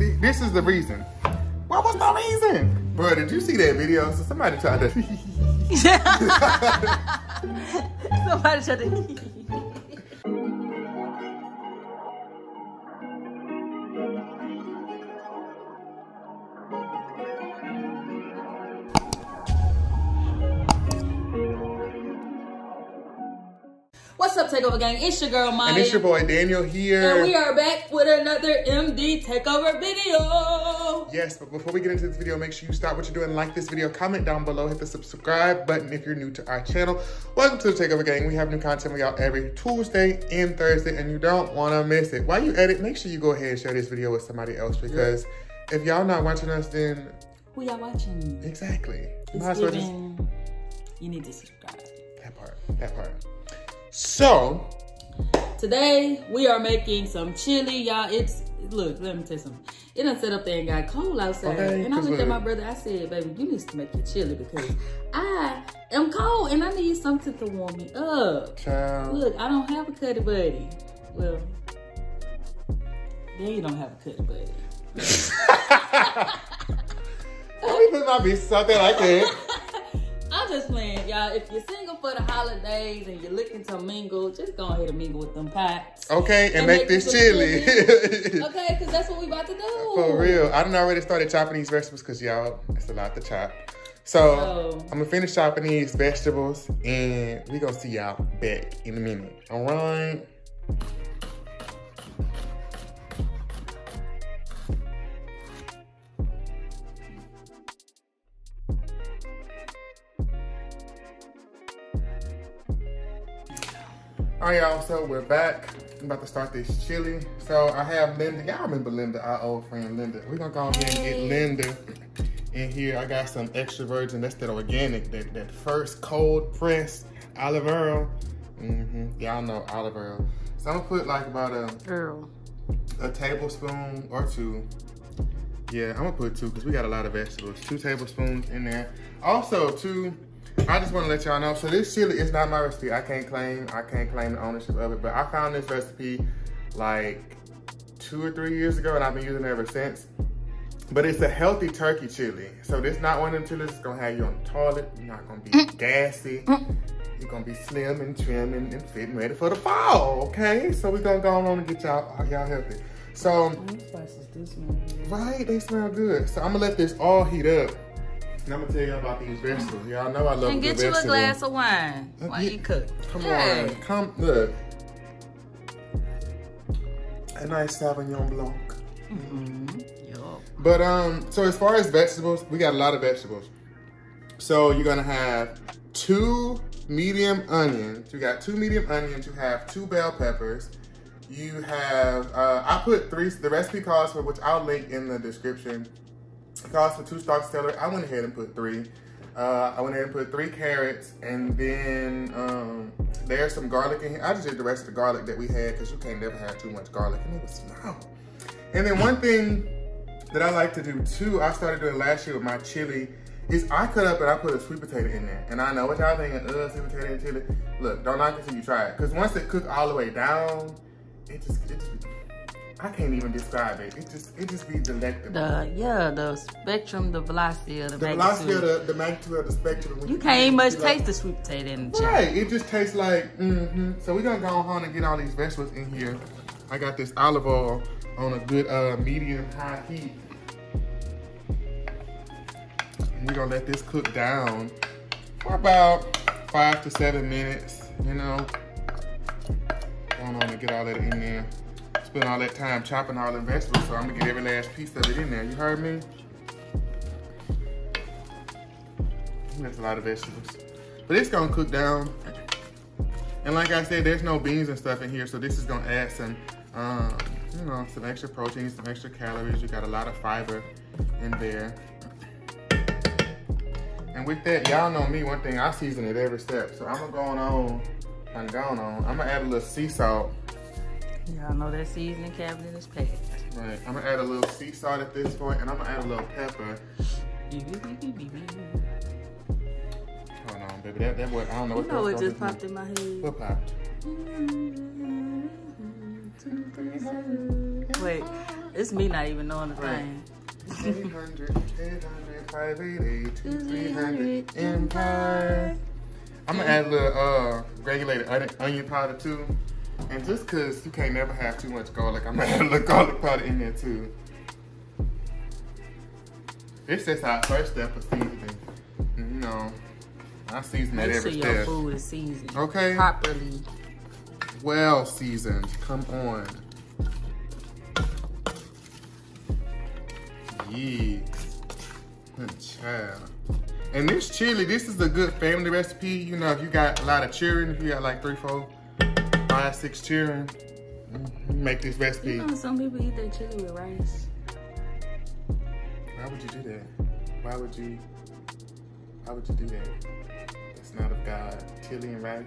this is the reason. What was the reason? Bro, did you see that video? So somebody tried to. Somebody tried to. Takeover Gang? It's your girl Maya. And it's your boy Daniel here. And we are back with another MD Takeover video. Yes, but before we get into this video, make sure you stop what you're doing, like this video, comment down below, hit the subscribe button if you're new to our channel. Welcome to the Takeover Gang. We have new content we out every Tuesday and Thursday, and you don't want to miss it. While you edit, make sure you go ahead and share this video with somebody else because yeah. if y'all not watching us, then who y'all watching? Exactly. Might well just... You need to subscribe. That part. That part. So, today we are making some chili, y'all. It's look, let me tell you something. It done set up there and got cold outside. Okay, and I looked at my brother, I said, baby, you need to make your chili because I am cold and I need something to warm me up. Child. Look, I don't have a cutty buddy. Well, then you don't have a cutty buddy. Let me put my business out there like that. Just playing, y'all. If you're single for the holidays and you're looking to mingle, just go ahead and mingle with them pots. Okay, and, and make, make, this chili. chili. okay, because that's what we about to do. For real. I done already started chopping these vegetables because y'all, it's a lot to chop. So oh. I'm gonna finish chopping these vegetables and we gonna see y'all back in a minute. All right. All right, y'all, so we're back. I'm about to start this chili. So I have Linda. Y'all remember Linda, our old friend Linda. We're gonna go ahead and get Linda in here. I got some extra virgin, that's that organic, that, that first cold pressed olive oil. Mm-hmm. Y'all know olive oil. So I'm gonna put like about a, a tablespoon or two. Yeah, I'm gonna put two because we got a lot of vegetables. Two tablespoons in there. Also, two I just want to let y'all know. So this chili is not my recipe. I can't claim I can't claim the ownership of it. But I found this recipe like two or three years ago, and I've been using it ever since. But it's a healthy turkey chili. So this not one of them chilies that's gonna have you on the toilet. You're not gonna be mm. gassy. Mm. You're gonna be slim and trim and, and fit and ready for the fall, okay? So we're gonna go on and get y'all y'all healthy. So, right, they smell good. So I'm gonna let this all heat up. And I'm gonna tell you about these vegetables. Y'all know I love vegetables. And get you vegetable. a glass of wine while you cook. Come on, come look. A nice Sauvignon Blanc. Mm-hmm. Yep. But um, so as far as vegetables, we got a lot of vegetables. So you're gonna have two medium onions. You got two medium onions. You have two bell peppers. You have, uh, I put three, the recipe calls for which I'll link in the description cost for two stalks of celery. I went ahead and put three. Uh, I went ahead and put three carrots, and then um, there's some garlic in here. I just did the rest of the garlic that we had because you can't never have too much garlic, and it was small. And then one thing that I like to do too, I started doing last year with my chili, is I cut up and I put a sweet potato in there. And I know what y'all thinking, uh, sweet potato and chili. Look, don't knock it till you try it. Because once it cook all the way down, it just, it just I can't even describe it. It just it just be delectable. The yeah, the spectrum, the velocity of the, the magnitude. velocity of the, the magnitude of the spectrum. You, can't even much taste like, the sweet potato in the Right. It just tastes like mm-hmm. So we're gonna go on home and get all these vegetables in here. I got this olive oil on a good uh, medium high heat. And we're gonna let this cook down for about five to seven minutes, you know. Going on and get all that in there spend all that time chopping all the vegetables, so I'm gonna get every last piece of it in there. You heard me? That's a lot of vegetables. But it's gonna cook down. And like I said, there's no beans and stuff in here, so this is gonna add some, um, you know, some extra protein, some extra calories. You got a lot of fiber in there. And with that, y'all know me, one thing, I season it every step. So I'm gonna go on, I'm going on, I'm gonna add a little sea salt Y'all know that seasoning cabinet is packed. Right. I'm gonna add a little sea salt at this point, and I'm gonna add a little pepper. Hold on, baby. That that what I don't know what. You know just popped in my head. What popped? Wait, it's me not even knowing the right. thing. 800, 800, 588, 300, Empire. I'm gonna add a little uh, granulated onion powder too. And just cause you can't never have too much garlic, I'm gonna add a little garlic powder in there too. This is our first step of seasoning. You know, I season that every sure step. your food is seasoned. Okay. Properly. Well seasoned. Come on. Yeah. Good child. And this chili, this is a good family recipe. You know, if you got a lot of children, if you got like three, four, five, six children, make this recipe. You know, some people eat their chili with rice. Why would you do that? Why would you? Why would you do that? It's not of God. Chili and rice.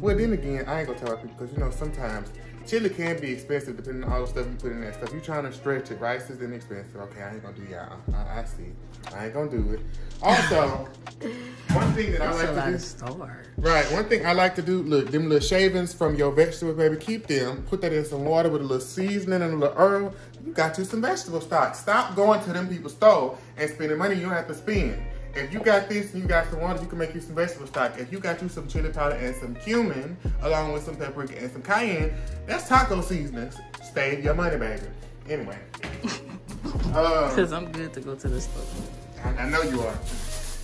Well, then again, I ain't gonna tell people because you know sometimes chili can be expensive depending on all the stuff you put in that stuff. You trying to stretch it, rice is inexpensive. Okay, I ain't gonna do y'all. I, I see. I ain't gonna do it. Also, one thing that That's I like to do. Store. Right. One thing I like to do. Look, them little shavings from your vegetables, baby. Keep them. Put that in some water with a little seasoning and a little herb. You got you some vegetable stock. Stop going to them people's store and spending money you don't have to spend. If you got this and you got some water, you can make you some vegetable stock. If you got you some chili powder and some cumin, along with some paprika and some cayenne, that's taco seasoning. Save your money, baby. Anyway. Because um, I'm good to go to the store. I, I know you are.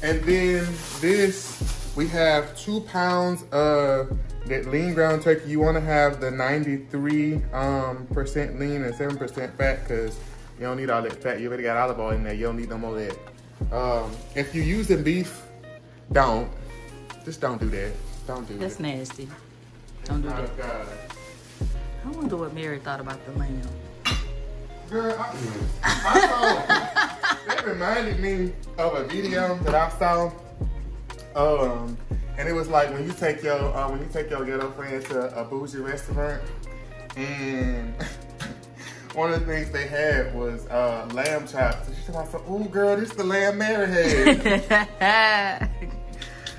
And then this, we have two pounds of that lean ground turkey. You want to have the 93 um, percent lean and 7% fat because you don't need all that fat. You already got olive oil in there. You don't need no more of that. Um, if you're using beef, don't. Just don't do that. Don't do That's it. That's nasty. Don't do that. God. I wonder what Mary thought about the lamb. Girl, I, I saw, that reminded me of a video that I saw. Um, and it was like when you take your uh, when you take your ghetto friend to a bougie restaurant, and one of the things they had was uh, lamb chops. And she said, "I "Ooh, girl, this the lamb Mary had."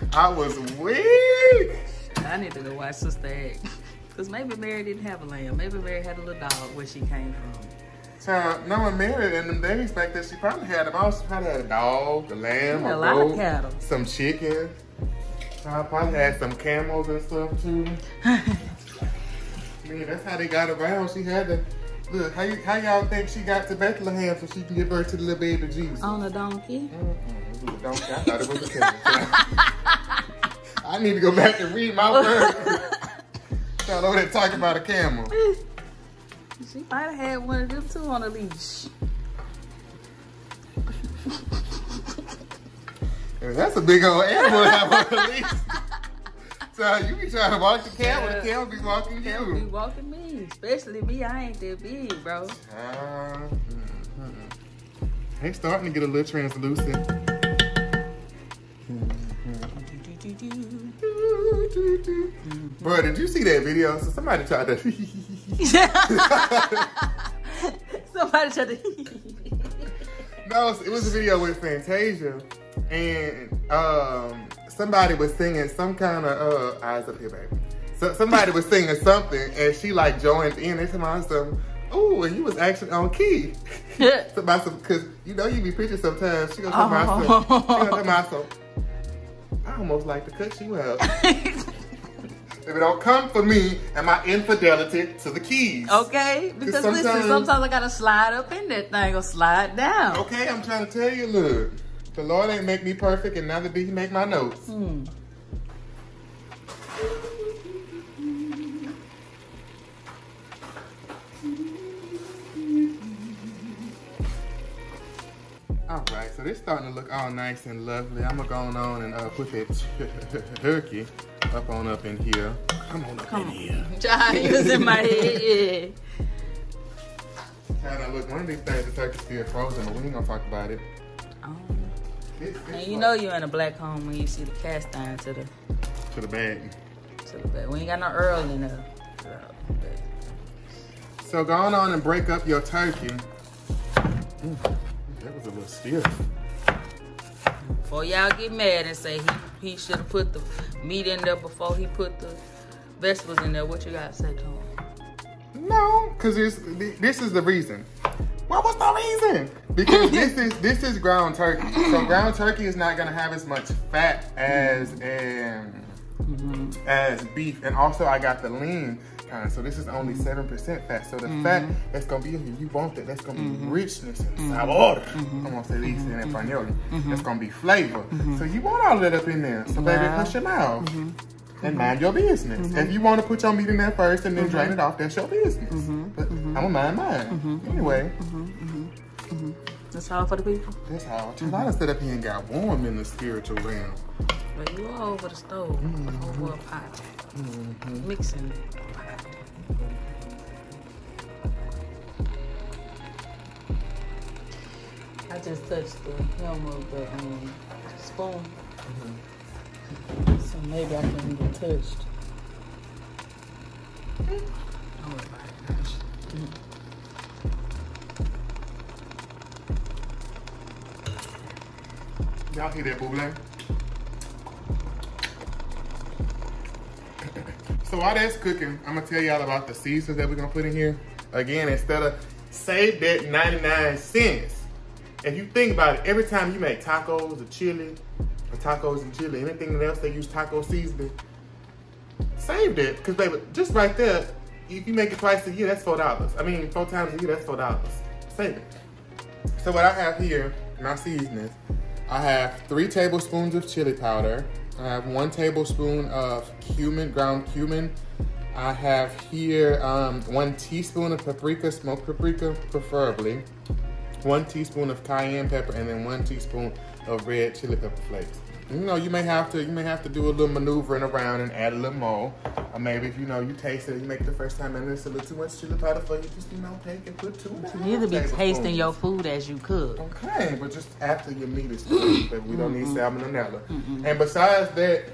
I was weak. I need to go watch Sister Act. Because maybe Mary didn't have a lamb. Maybe Mary had a little dog where she came from. So, knowing Mary in them days back then, she probably had them all. She probably had a dog, a lamb, a, a lot goat, of cattle. some chicken. So I probably had some camels and stuff too. Man, that's how they got around. She had to Look, how, you, how y'all think she got to Bethlehem so she can give birth to the little baby Jesus? On a donkey? Mm-hmm. a donkey. I thought it was a camel. I need to go back and read my word. Y'all over there talking about a camel. She might have had one of them too on a leash. That's a big old animal to have on a leash. So you be trying to walk the camel, yeah. the camel be walking camel you. be walking me. Especially me, I ain't that big, bro. Uh, mm-hmm. It's starting to get a little translucent. Bro, did you see that video? So somebody tried to. somebody tried to. no, it was a video with Fantasia, and um, somebody was singing some kind of uh, eyes up here, baby. So somebody was singing something, and she like joined in. They said some. Oh, and you was actually on key. somebody, some, cause you know you be pitching sometimes. She gonna tell myself. She gonna tell myself. I almost like to cut you out. if it don't come for me and my infidelity to the keys. Okay, because sometimes, listen, sometimes I gotta slide up in that thing or slide down. Okay, I'm trying to tell you, look. The Lord ain't make me perfect, and neither did He make my notes. Hmm. All right, so this starting to look all nice and lovely. I'm gonna go on and uh, put that turkey up on up in here. Come on up Come in on. here. Child, was in my head. Child, look, one of these days the turkey's still frozen, but we ain't gonna talk about it. Oh. And you know you're in a black home when you see the cast iron to the to the bag. To the bag. We ain't got no Earl in there. So go on and break up your turkey. Mm, that was a little stiff. Before y'all get mad and say he, he should have put the meat in there before he put the vegetables in there, what you got to say to him? No, because this is the reason. What was the reason? Because this is this is ground turkey. So ground turkey is not gonna have as much fat as um, mm-hmm. as beef, and also I got the lean kind. So this is only seven percent fat. So the mm-hmm. fat that's gonna be in here, you want that. That's gonna be mm-hmm. richness and mm-hmm. sabor. I'm gonna say this in español. That's gonna be flavor. So you want all that up in there. So baby, push your mouth and mind your business. Mm -hmm. If you want to put your meat in there first and then mm -hmm. drain it off, that's your business. Mm -hmm. But I'm gonna mind mine. Anyway. That's all for the people? That's all. Chelada set up here and got warm in the spiritual realm. But you all over the stove, over a pot, mixing. I just touched the helm of the um, spoon. So maybe I can get touched. Y'all hear that bubbling? so while that's cooking, I'm gonna tell y'all about the seasonings that we're gonna put in here. Again, instead of save that 99 cents. If you think about it, every time you make tacos or chili, tacos and chili, anything else they use taco seasoning, saved it. Because baby, just right there, if you make it twice a year, that's four dollars. I mean, four times a year, that's four dollars. Save it. So what I have here, my seasonings, I have three tablespoons of chili powder. I have one tablespoon of cumin, ground cumin. I have here um, one teaspoon of paprika, smoked paprika, preferably. One teaspoon of cayenne pepper, and then one teaspoon of red chili pepper flakes you know, you may have to you may have to do a little maneuvering around and add a little more. Or maybe if you know you taste it, you make it the first time and it's a little too much chili powder for you, just you know take and put two. You need to be tasting your food as you cook. Okay, but just after your meat is cooked, but we don't need salmonella. Mm-hmm. And besides that,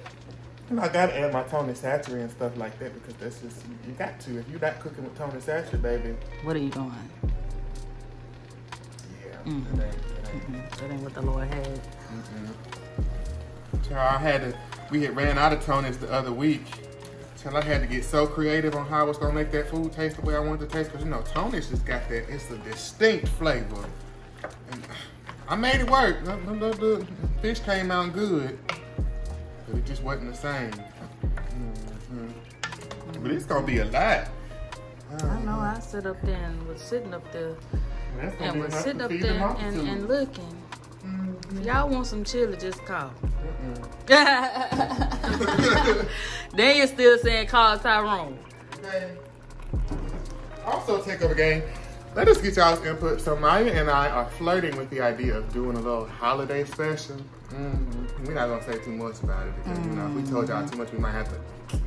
you know, I gotta add my Tony Chachere and stuff like that because that's just you got to. If you're not cooking with Tony Chachere, baby, what are you doing? Yeah, mm-hmm. that, ain't, that, ain't. that ain't what the Lord had. Mm-hmm. I had to, we had ran out of Tony's the other week. Till I had to get so creative on how I was gonna make that food taste the way I wanted to taste. Cause you know, Tony's just got that, it's a distinct flavor. And I made it work. The, the, the fish came out good, but it just wasn't the same. Mm-hmm. But it's gonna be a lot. I know, I sit up there and was sitting up there and was sitting up there and, and looking. Mm-hmm. If y'all want some chili, just call. then you're still saying call Tyrone. Okay. Also, Takeover Gang. Let us get y'all's input. So Maya and I are flirting with the idea of doing a little holiday special. Mm-hmm. We're not gonna say too much about it because mm-hmm. you know if we told y'all too much, we might have to.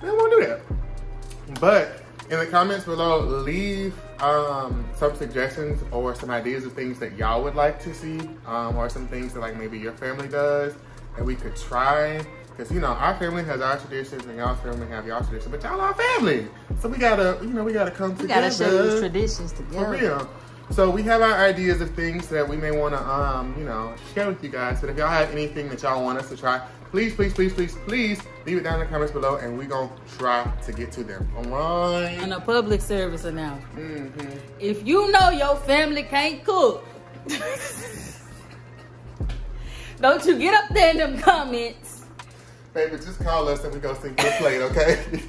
We don't want to do that. But in the comments below, leave um, some suggestions or some ideas of things that y'all would like to see, um, or some things that like maybe your family does that we could try. Cause you know our family has our traditions and y'all's family have y'all traditions, but y'all are family, so we gotta you know we gotta come we together. We gotta share these traditions together. For real. So we have our ideas of things that we may want to um you know share with you guys. But if y'all have anything that y'all want us to try, please please please please please leave it down in the comments below, and we're gonna try to get to them. All right. And a public service announcement. Mm -hmm. If you know your family can't cook. Don't you get up there in them comments. Baby, just call us and we go sing your plate, okay?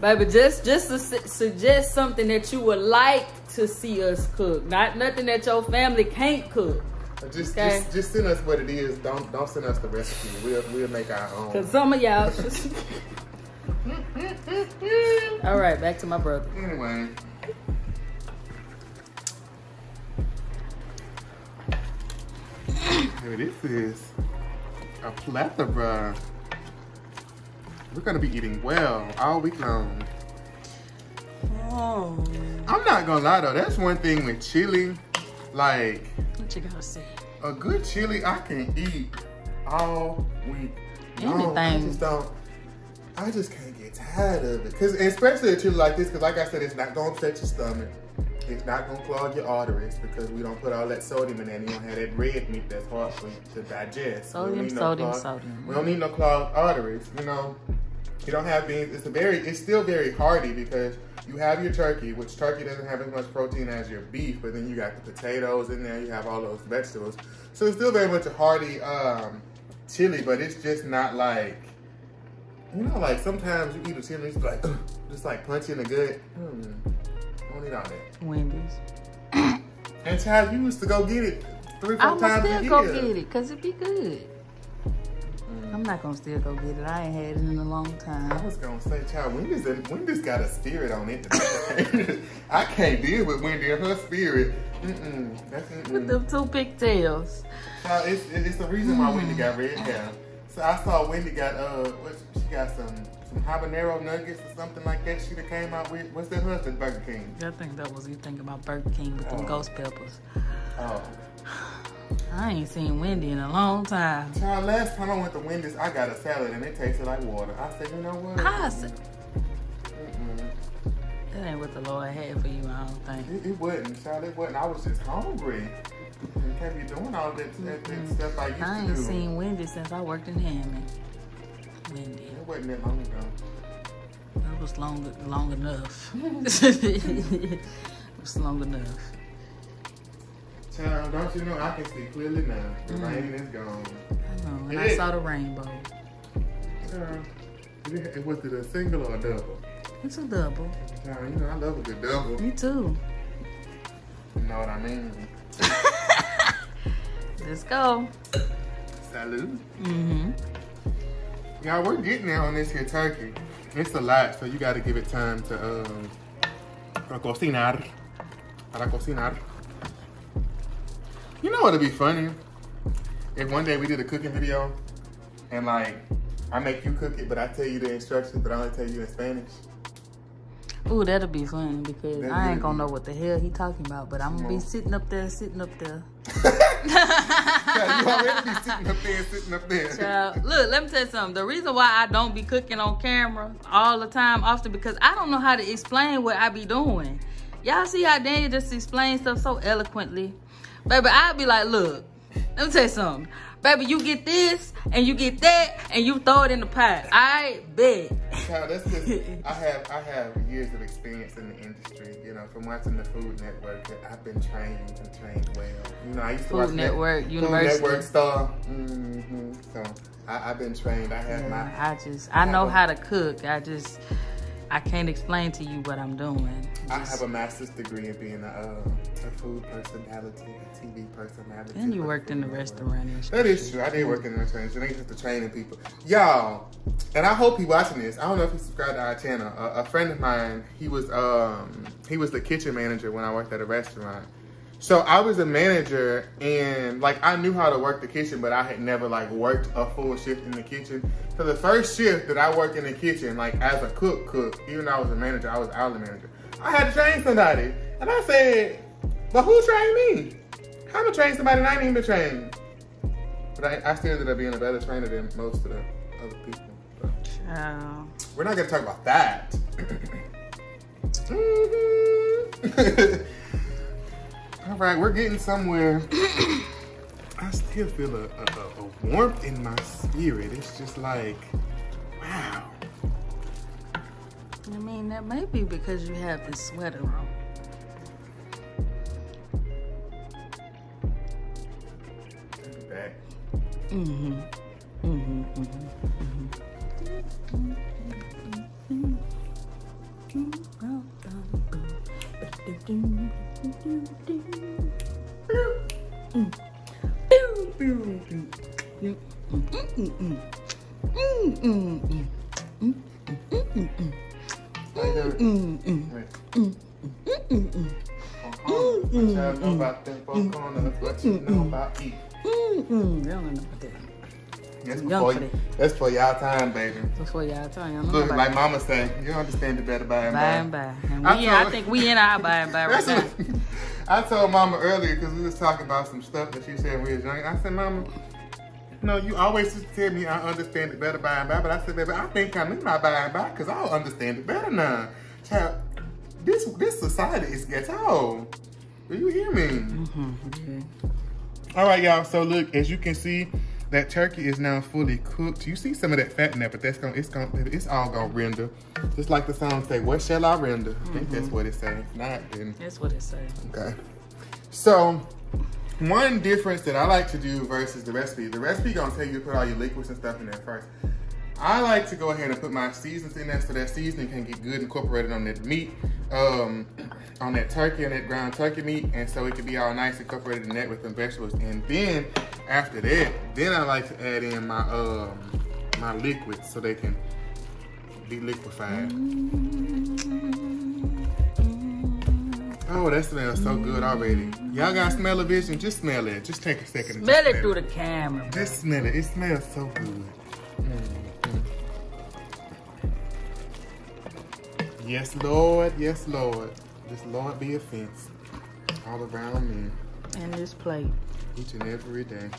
Baby, just just su suggest something that you would like to see us cook. Not nothing that your family can't cook. Just, okay? just, just send us what it is. Don't, don't send us the recipe. We'll, we'll make our own. Cause some of y'all. All right, back to my brother. Anyway. Here this is a plethora. We're gonna be eating well all week long. Oh. I'm not gonna lie though, that's one thing with chili. Like, what you gotta say? A good chili I can eat all week. Anything. I just don't. I just can't get tired of it. Cause especially a chili like this, cause like I said, it's not gonna upset your stomach. It's not gonna clog your arteries because we don't put all that sodium in there. And you don't have that red meat that's hard for you to digest. Sodium, sodium, sodium. We don't need no clogged arteries, you know. You don't have beans. It's a very, it's still very hearty because you have your turkey, which turkey doesn't have as much protein as your beef, but then you got the potatoes in there. You have all those vegetables, so it's still very much a hearty um, chili, but it's just not like, you know, like sometimes you eat a chili, it's like just like punch in the gut. Hmm. Don't eat all that. Wendy's. and child, you used to go get it three, four I'm times still a year. go get it, cause it'd be good. I'm not gonna still go get it. I ain't had it in a long time. I was gonna say, child, Wendy's, Wendy's got a spirit on it. I can't deal with Wendy and her spirit. Mm-mm. That's, mm-mm. With them two pigtails. Child, it's, it's the reason why Wendy got red hair. So I saw Wendy got uh, what, she got some some habanero nuggets or something like that. She that came out with. What's that husband? Burger King. I think that was you thinking about Burger King with them Oh. ghost peppers. Oh, I ain't seen Wendy in a long time. child. Last time I went to Wendy's, I got a salad and it tasted like water. I said, you know what? I said-. That ain't what the Lord had for you, I don't think. It, it wasn't, child. It wasn't. I was just hungry. You can't be doing all that, that, that stuff I used I to ain't seen Wendy since I worked in Hammond. Wendy. It wasn't that long ago. It was long long enough. it was long enough. Child, don't you know I can see clearly now. The Mm. rain is gone. I know. And I saw the rainbow. Child, it- was it a single or a double? It's a double. Child, you know I love a good double. Me too. You know what I mean? Let's go. Salute. Mm-hmm. Y'all, we're getting there on this here turkey. It's a lot, so you got to give it time to um, para cocinar. Para cocinar. You know what'd be funny? If one day we did a cooking video, and like I make you cook it, but I tell you the instructions, but I only tell you in Spanish. Ooh, that'll be fun because That I ain't gonna know what the hell he talking about, but I'm gonna be sitting up there, sitting up there. Yeah, you already be sitting up there, sitting up there. Child, look, let me tell you something. The reason why I don't be cooking on camera all the time, often because I don't know how to explain what I be doing. Y'all see how Daniel just explains stuff so eloquently, baby. I'll be like, look, let me tell you something, baby. You get this and you get that and you throw it in the pot. I bet. Child, that's just I have I have years of experience in the industry. You know, from watching the Food Network, I've been trained and trained well. You know, I used to Food watch Net- Network, Food University. Network Star. Mm-hmm. So I, I've been trained. I have my. I just, I know how to cook. I just, I can't explain to you what I'm doing. I have a master's degree in being a, uh, a food personality, a TV personality. and you worked in the restaurant and shit. That is true. I did work in the restaurant. It ain't just the training people. Y'all, and I hope he watching this. I don't know if he subscribed to our channel. A, a friend of mine, he was um he was the kitchen manager when I worked at a restaurant. So I was a manager and like I knew how to work the kitchen, but I had never like worked a full shift in the kitchen. So the first shift that I worked in the kitchen, like as a cook, cook, even though I was a manager, I was hourly manager. I had to train somebody, and I said, "But who trained me? How to train somebody and I ain't even been trained?" But I, I still ended up being a better trainer than most of the other people. So, we're not gonna talk about that. Mhm. All right, we're getting somewhere. I still feel a, a, a- warmth in my spirit. It's just like, wow. I mean, that may be because you have this sweater on. Back. Mm-hmm. Mm-hmm. Mm-hmm. How That's Young for that. that's for y'all time, baby. That's for y'all tell you, I don't know Look, like. Mama say, you understand it better by and By by. and by. And I we, I told- think we in our by and by right now. I told Mama earlier because we was talking about some stuff that she said when we was young. I said, Mama, no, you always just tell me I understand it better by and by, but I said, baby, I think I'm in my by and by because I'll understand it better now. Child, this this society is ghetto. Do you hear me? Mhm, yeah. All right, y'all. So look, as you can see, that turkey is now fully cooked. You see some of that fat in there, but that's gonna it's gonna it's all gonna render. Just like the song say, "What shall I render?" Mm -hmm. I think that's mm-hmm. what it say. not, then that's what it say. Okay. So one difference that I like to do versus the recipe, the recipe gonna tell you to put all your liquids and stuff in there first. I like to go ahead and put my seasons in there so that seasoning can get good incorporated on that meat, um, on that turkey, on that ground turkey meat, and so it can be all nice incorporated in that with the vegetables. And then after that, then I like to add in my um, my liquids so they can be liquefied. Oh, that smells so good already. Y'all got smell of vision? Just smell it. Just take a second. Smell it through the camera. Just smell it. It smells so good. Yes, Lord. Yes, Lord. This Lord be a fence all around me. And this plate. Each and every day.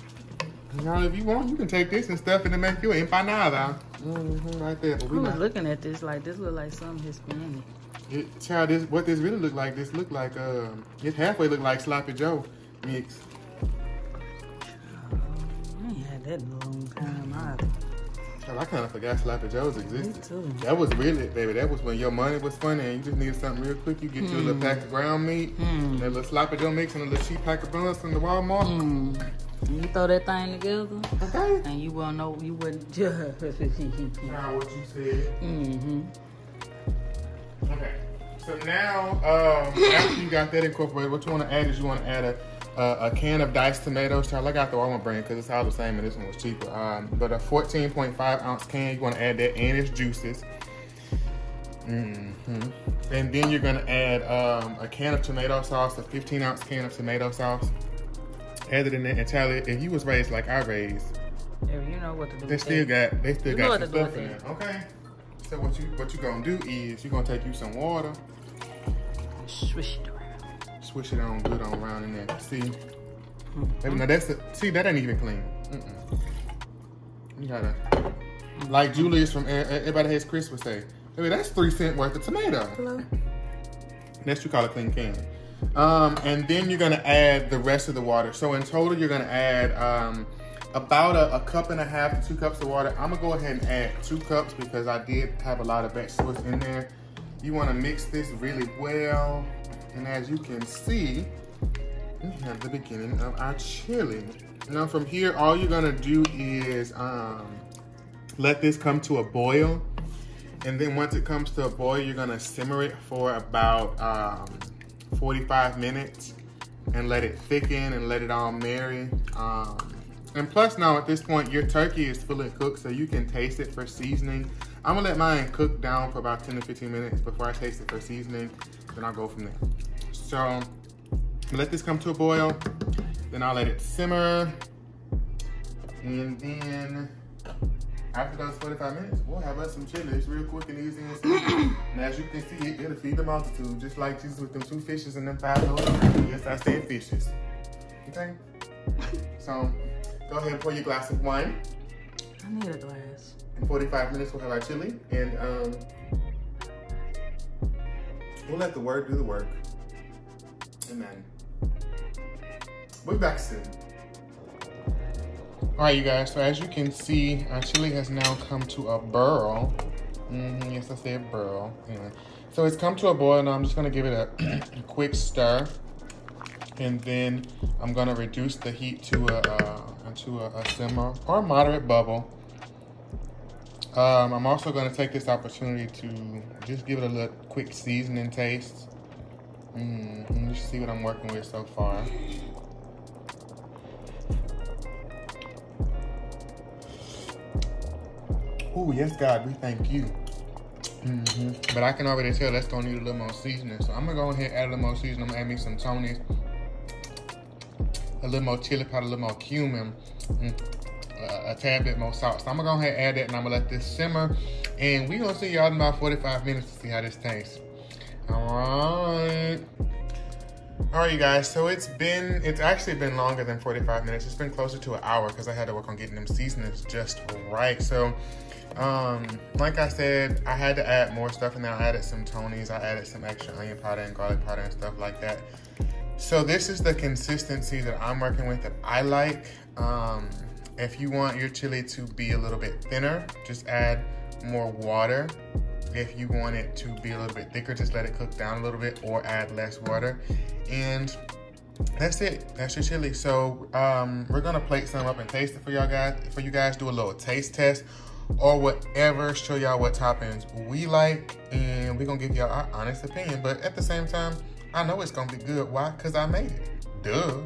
Now, if you want, you can take this and stuff it and make you empanada. Mm-hmm, right there. But we was looking at this like this look like something Hispanic. It, child, this what this really look like. This look like um, it halfway look like sloppy Joe mix. Oh, I ain't had that long time. I kind of forgot Sloppy Joe's existed. That was really, baby, that was when your money was funny and you just needed something real quick. You get mm. your little pack of ground meat, mm. that little Sloppy Joe mix, and a little cheap pack of buns from the Walmart. Mm. You throw that thing together, okay. and you won't know, you wouldn't judge. Now what you said. Mm-hmm. Okay. So now, um, after you got that incorporated, what you want to add is you want to add a uh, a can of diced tomatoes. Child, I got the Walmart brand because it's all the same and this one was cheaper. Um, but a 14.5 ounce can, you want to add that and its juices. Mm -hmm. And then you're gonna add um, a can of tomato sauce, a 15 ounce can of tomato sauce. Add it in there and tell it if you was raised like I raised. Yeah, you know what to do. They still got they still you got some stuff in there. Okay. So what you what you gonna do is you're gonna take you some water. Swish it swish it on good on around in there. See? Mm -hmm. Now that's a, see that ain't even clean. Mm -mm. You gotta like Julius from Everybody Hates Chris would say. Maybe that's three cent worth of tomato. Hello. That's you call a clean can. Um, and then you're gonna add the rest of the water. So in total, you're gonna add um, about a, a, cup and a half to two cups of water. I'm gonna go ahead and add two cups because I did have a lot of vegetables in there. You wanna mix this really well. And as you can see, we have the beginning of our chili. Now from here, all you're gonna do is um, let this come to a boil. And then once it comes to a boil, you're gonna simmer it for about um, 45 minutes and let it thicken and let it all marry. Um, and plus now at this point, your turkey is fully cooked so you can taste it for seasoning. I'm gonna let mine cook down for about 10 to 15 minutes before I taste it for seasoning. Then I'll go from there. So let this come to a boil. Then I'll let it simmer. And then after those 45 minutes, we'll have us some chili. It's real quick and easy and and as you can see, it, it'll feed the multitude, just like Jesus with them two fishes and them five loaves. Yes, I said fishes. Okay? so go ahead and pour your glass of wine. I need a glass. In 45 minutes, we'll have our chili. And um, we'll let the word do the work. Amen. We're back soon. All right, you guys, so as you can see, our chili has now come to a burl. Mm -hmm, yes, I said burl. Anyway, so it's come to a boil, and I'm just gonna give it a, a quick stir. And then I'm gonna reduce the heat to a, uh, to a, a simmer or moderate bubble. Um, I'm also gonna take this opportunity to just give it a little quick seasoning taste. Mm, me see what I'm working with so far. Oh, yes, God, we thank you. Mm -hmm. But I can already tell that's gonna need a little more seasoning. So I'm gonna go ahead and add a little more seasoning. I'm gonna add me some Tony's, a little more chili powder, a little more cumin, mm, a, tad bit more salt. So I'm gonna go ahead and add that and I'm gonna let this simmer. And we gonna see y'all in about 45 minutes to see how this tastes. All right. All right, you guys, so it's been, it's actually been longer than 45 minutes. It's been closer to an hour because I had to work on getting them seasonings just right. So, um, like I said, I had to add more stuff in there. I added some Tony's, I added some extra onion powder and garlic powder and stuff like that. So this is the consistency that I'm working with that I like. Um, If you want your chili to be a little bit thinner, just add more water. If you want it to be a little bit thicker, just let it cook down a little bit or add less water. And that's it. That's your chili. So um, we're gonna plate some up and taste it for y'all guys. For you guys, do a little taste test or whatever. Show y'all what toppings we like, and we're gonna give y'all our honest opinion. But at the same time, I know it's gonna be good. Why? Cause I made it. Duh.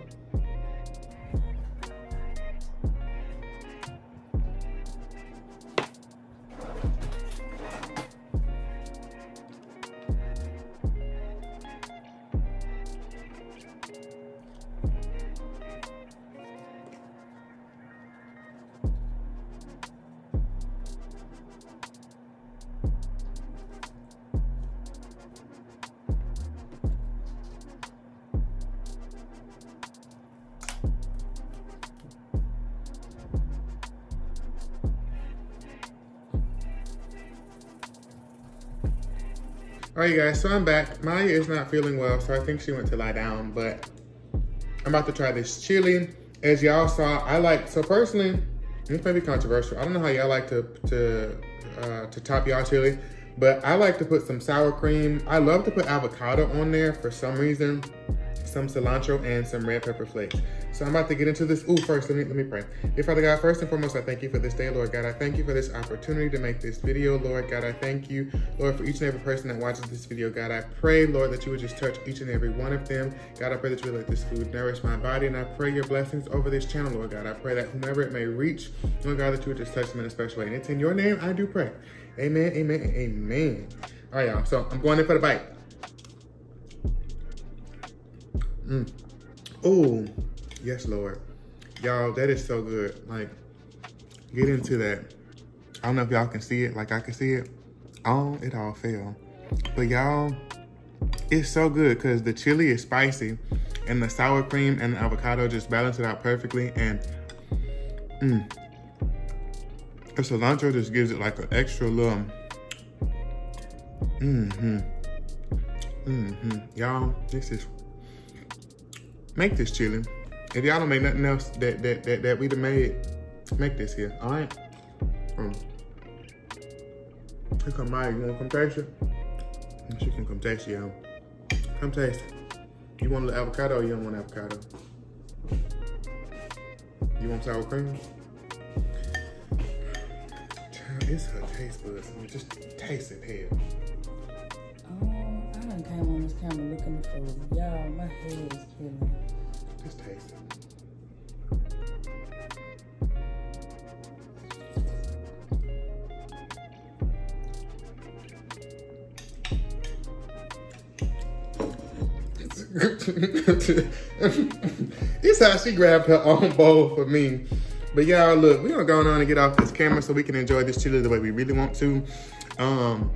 All right, guys, so I'm back. Maya is not feeling well, so I think she went to lie down, but I'm about to try this chili. As y'all saw, I like, so personally, this may be controversial. I don't know how y'all like to, to, uh, to top y'all chili, but I like to put some sour cream. I love to put avocado on there for some reason some cilantro, and some red pepper flakes. So I'm about to get into this. Ooh, first, let me, let me pray. Dear Father God, first and foremost, I thank you for this day, Lord God. I thank you for this opportunity to make this video, Lord God. I thank you, Lord, for each and every person that watches this video. God, I pray, Lord, that you would just touch each and every one of them. God, I pray that you would let this food nourish my body, and I pray your blessings over this channel, Lord God. I pray that whomever it may reach, Lord God, that you would just touch them in a special way. And it's in your name I do pray. Amen, amen, amen. All right, y'all. So I'm going in for the bite. Mm. Oh, yes, Lord. Y'all, that is so good. Like, get into that. I don't know if y'all can see it like I can see it. Oh, it all fell. But y'all, it's so good because the chili is spicy and the sour cream and the avocado just balance it out perfectly. And mm, the cilantro just gives it like an extra little, mm-hmm, mm-hmm. Y'all, this is make this chili. If y'all don't make nothing else that that that, that we done made, make this here. All right. Um, here come Maya. You wanna come taste it? She can come taste it, y'all. Come taste it. You want the avocado or you don't want avocado? You want sour cream? It's her taste buds. I mean, just taste it here. Done came on this camera looking for y'all. My head is killing. Just taste it. this how she grabbed her own bowl for me. But y'all, look, we're gonna go on and get off this camera so we can enjoy this chili the way we really want to. Um,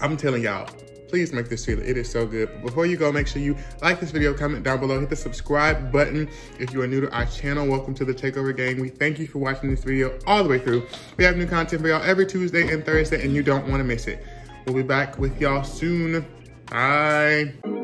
I'm telling y'all, please make this chili. It is so good. But before you go, make sure you like this video, comment down below, hit the subscribe button. If you are new to our channel, welcome to the Takeover Gang. We thank you for watching this video all the way through. We have new content for y'all every Tuesday and Thursday, and you don't want to miss it. We'll be back with y'all soon. Bye.